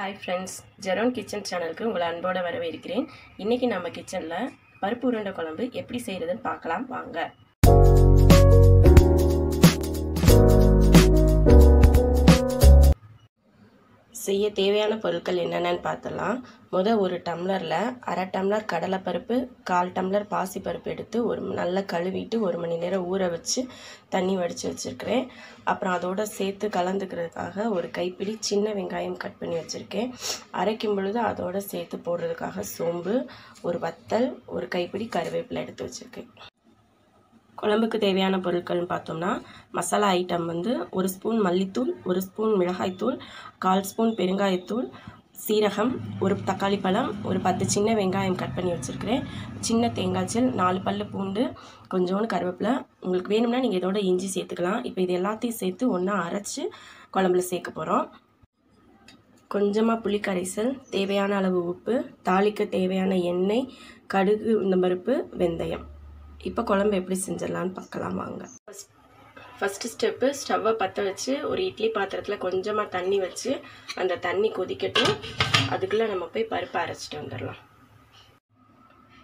Hi friends Jeron kitchen சேனலுக்கு உங்களை அன்போடு வரவேற்கிறேன். இன்றைக்கி நம்ம கிச்சனில் பருப்பு உருண்டை குழம்பு எப்படி செய்கிறதுன்னு பார்க்கலாம். வாங்க. செய்ய தேவையான பொருட்கள் என்னென்னு பார்த்தலாம் முதல் ஒரு டம்ளரில் அரை டம்ளர் கடலைப்பருப்பு கால் டம்ளர் பாசிப்பருப்பு எடுத்து ஒரு நல்லா கழுவிட்டு ஒரு மணி நேரம் ஊற வச்சு தண்ணி வடித்து வச்சுருக்கிறேன். அப்புறம் அதோடு சேர்த்து கலந்துக்கிறதுக்காக ஒரு கைப்பிடி சின்ன வெங்காயம் கட் பண்ணி வச்சுருக்கேன். அரைக்கும் பொழுது அதோடு சேர்த்து போடுறதுக்காக சோம்பு ஒரு வத்தல் ஒரு கைப்பிடி கருவேப்பிலை எடுத்து வச்சுருக்கேன். குழம்புக்கு தேவையான பொருட்கள்னு பார்த்தோம்னா மசாலா ஐட்டம் வந்து ஒரு ஸ்பூன் மல்லித்தூள் ஒரு ஸ்பூன் மிளகாய்த்தூள் கால் ஸ்பூன் பெருங்காயத்தூள் சீரகம் ஒரு தக்காளி பழம் ஒரு பத்து சின்ன வெங்காயம் கட் பண்ணி வச்சுருக்கிறேன். சின்ன தேங்காய்ச்சல் நாலு பல்லு பூண்டு கொஞ்சோண்டு கருவேப்பிலை. உங்களுக்கு வேணும்னா நீங்கள் இதோட இஞ்சி சேர்த்துக்கலாம். இப்போ இது எல்லாத்தையும் சேர்த்து ஒன்றா அரைச்சி குழம்புல சேர்க்க போகிறோம் கொஞ்சமாக புளிக்கரைசல் தேவையான அளவு உப்பு தாளிக்க தேவையான எண்ணெய் கடுகு இந்த பருப்பு வெந்தயம். இப்போ குழம்பு எப்படி செஞ்சிடலான்னு பார்க்கலாம் வாங்க. ஃபஸ்ட்டு ஸ்டெப்பு ஸ்டவ்வை பற்ற வச்சு ஒரு இட்லி பாத்திரத்தில் கொஞ்சமாக தண்ணி வச்சு அந்த தண்ணி கொதிக்கட்டும். அதுக்குள்ளே நம்ம போய் பருப்பை அரைச்சிட்டு வந்துடலாம்.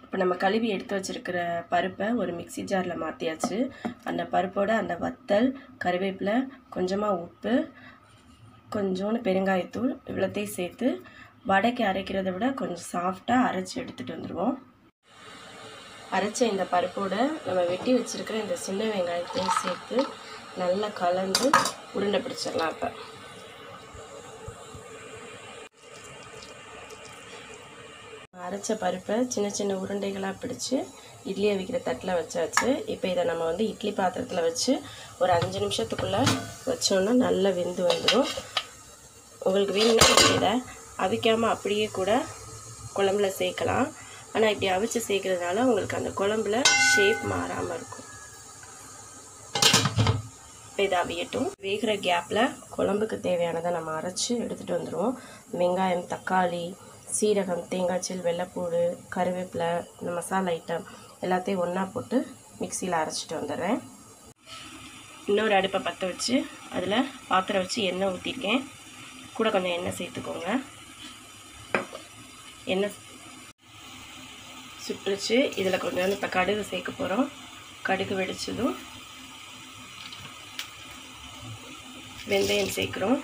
இப்போ நம்ம கழுவி எடுத்து வச்சுருக்கிற பருப்பை ஒரு மிக்சி ஜாரில் மாற்றியாச்சு அந்த பருப்போட அந்த வத்தல் கருவேப்பிலை கொஞ்சமாக உப்பு கொஞ்சோண்டு பெருங்காயத்தூள் இவ்வளோத்தையும் சேர்த்து வடைக்கு அரைக்கிறத விட கொஞ்சம் சாஃப்டாக அரைச்சி எடுத்துகிட்டு வந்துடுவோம் அரைச்ச இந்த பருப்போட நம்ம வெட்டி வச்சுருக்கிற இந்த சின்ன வெங்காயத்தையும் சேர்த்து நல்லா கலந்து உருண்டை பிடிச்சிடலாம் இப்போ அரைச்ச பருப்பை சின்ன சின்ன உருண்டைகளாக பிடிச்சி இட்லியை வைக்கிற தட்டில் வச்சாச்சு. இப்போ இதை நம்ம வந்து இட்லி பாத்திரத்தில் வச்சு ஒரு அஞ்சு நிமிஷத்துக்குள்ளே வச்சோன்னா நல்லா வெந்து வந்துடும் உங்களுக்கு வேணும்னா இதை அவிக்காமல் அப்படியே கூட குழம்புல சேர்க்கலாம். ஆனால் இப்படி அவிச்சு சேர்க்கறதுனால உங்களுக்கு அந்த குழம்புல ஷேப் மாறாமல் இருக்கும். இதை அவியட்டும். வேகிற கேப்பில் குழம்புக்கு தேவையானதை நம்ம அரைச்சி எடுத்துகிட்டு வந்துடுவோம் வெங்காயம் தக்காளி சீரகம் தேங்காய்ச்சல் வெள்ளைப்பூடு கருவேப்பிலை இந்த மசாலா ஐட்டம் எல்லாத்தையும் ஒன்றா போட்டு மிக்சியில் அரைச்சிட்டு வந்துடுறேன். இன்னொரு அடுப்பை பற்ற வச்சு அதில் பாத்திரம் வச்சு எண்ணெய் ஊற்றிருக்கேன் கூட கொஞ்சம் எண்ணெய் சேர்த்துக்கோங்க. எண்ணெய் சுட்டுருச்சு. இதில் கொஞ்சம் இப்போ கடுகு சேர்க்க போகிறோம். கடுகு வெடிச்சதும் வெந்தயம் சேர்க்குறோம்.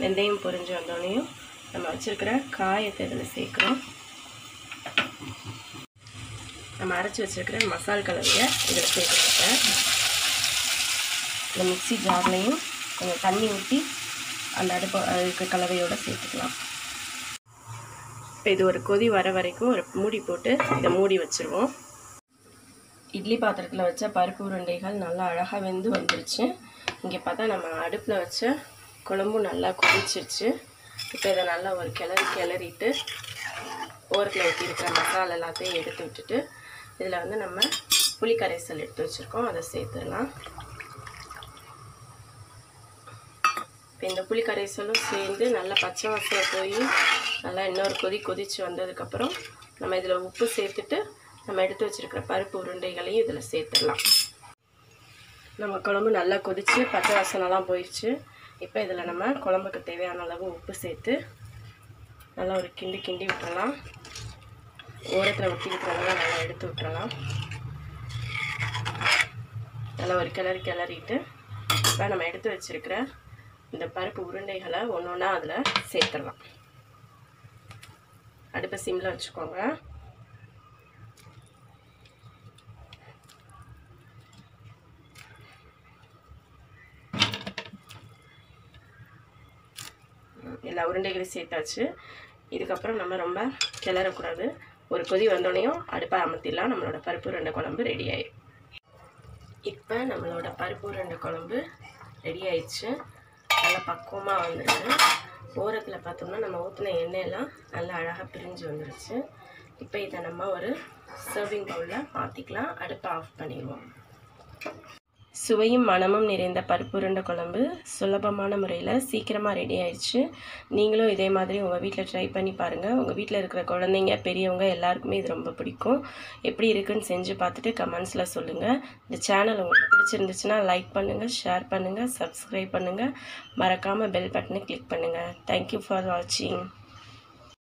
வெந்தயம் பொரிஞ்சு வந்தோடனையும் நம்ம வச்சுருக்கிற காயத்தை இதில் சேர்க்குறோம். நம்ம அரைச்சி வச்சுருக்கிற மசால் கலவையை இதில் சேர்த்துருக்கேன் இந்த மிக்சி ஜார்லேயும் கொஞ்சம் தண்ணி ஊற்றி அந்த அடுப்பு அதுக்கு கலவையோடு சேர்த்துக்கலாம். இப்போ இது ஒரு கொதி வர வரைக்கும் ஒரு மூடி போட்டு இதை மூடி வச்சுருவோம். இட்லி பாத்திரத்தில் வச்ச பருப்பு உருண்டைகள் நல்லா அழகாக வெந்து வந்துருச்சு. இங்கே பார்த்தா நம்ம அடுப்பில் வச்ச குழம்பும் நல்லா கொதிச்சிருச்சு. இப்போ இதை நல்லா ஒரு கிளறி கிளறிட்டு ஓரத்தில் ஊற்றிருக்கிற மசாலா எல்லாத்தையும் எடுத்து விட்டுட்டு இதில் வந்து நம்ம புளி கரைசல் எடுத்து வச்சுருக்கோம். அதை சேர்த்துடலாம். இப்போ இந்த புளி கரைசலும் சேர்ந்து நல்லா பச்சை வாசனை போய் நல்லா இன்னொரு கொதி கொதித்து வந்ததுக்கப்புறம் நம்ம இதில் உப்பு சேர்த்துட்டு நம்ம எடுத்து வச்சுருக்கிற பருப்பு உருண்டைகளையும் இதில் சேர்த்துடலாம். நம்ம குழம்பு நல்லா கொதித்து பச்சை வாசனைலாம் போயிடுச்சு. இப்போ இதில் நம்ம குழம்புக்கு தேவையான அளவு உப்பு சேர்த்து நல்லா ஒரு கிண்டி கிண்டி விட்டுறலாம் ஓரத்தில் ஒட்டி நல்லா எடுத்து விட்டுறலாம் நல்லா ஒரு கிளறி கிளறிட்டு இப்போ நம்ம எடுத்து வச்சுருக்கிற இந்த பருப்பு உருண்டைகளை ஒன்று ஒன்றா அதில் சேர்த்துடலாம். அடுப்பை சிம்மில் வச்சுக்கோங்க. எல்லா உருண்டைகளையும் சேர்த்தாச்சு. இதுக்கப்புறம் நம்ம ரொம்ப கிளறக்கூடாது. ஒரு கொதி வந்தோடனையும் அடுப்பை அமர்த்திடலாம். நம்மளோட பருப்பு ரெண்டு குழம்பு ரெடி ஆயிடும் இப்போ நம்மளோட பருப்பு ரெண்டு குழம்பு ரெடி ஆயிடுச்சு. நல்லா பக்குவமாக வந்துருக்கு ஓரத்தில் பார்த்தோம்னா நம்ம ஊற்றின எண்ணெயெல்லாம் நல்லா அழகாக பிரிஞ்சு வந்துருச்சு. இப்போ இதை நம்ம ஒரு சர்விங் பவுலில் மாற்றிக்கலாம் அடுப்பை ஆஃப் பண்ணிடுவோம். சுவையும் மணமும் நிறைந்த பருப்பு உருண்டை குழம்பு சுலபமான முறையில் சீக்கிரமாக ரெடி ஆயிடுச்சு. நீங்களும் இதே மாதிரி உங்கள் வீட்டில் ட்ரை பண்ணி பாருங்கள் உங்கள் வீட்டில் இருக்கிற குழந்தைங்க பெரியவங்க எல்லாருக்குமே இது ரொம்ப பிடிக்கும். எப்படி இருக்குன்னு செஞ்சு பார்த்துட்டு கமெண்ட்ஸில் சொல்லுங்கள் இந்த சேனல் உங்களுக்கு பிடிச்சிருந்துச்சுன்னா லைக் பண்ணுங்கள் ஷேர் பண்ணுங்கள் சப்ஸ்கிரைப் பண்ணுங்கள் மறக்காமல் பெல் பட்டனை கிளிக் பண்ணுங்கள் தேங்க்யூ ஃபார் வாட்சிங்